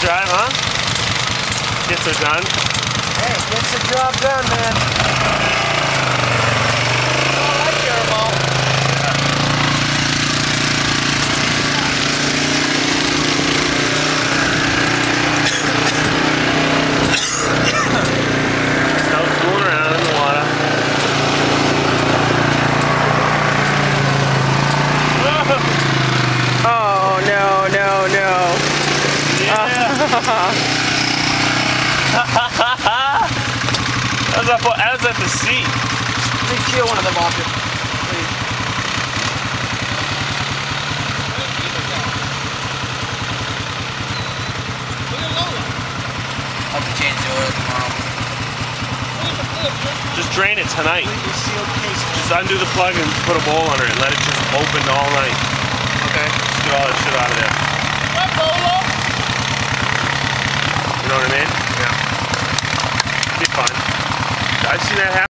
drive, huh? Gets her done. Hey, gets the job done, man. Yeah. I was, up, I was at the seat. Please kill one of them off you. Please. I'll have to change the oil tomorrow. Just drain it tonight. Completely sealed case. Just undo the plug and put a bowl under it and let it just open all night. Okay. Just get all that shit out of there. You know what I mean? Yeah. Be fine. I've seen that happen.